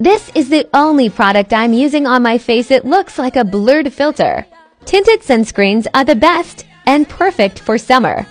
This is the only product I'm using on my face it looks like a blurred filter. Tinted sunscreens are the best and perfect for summer.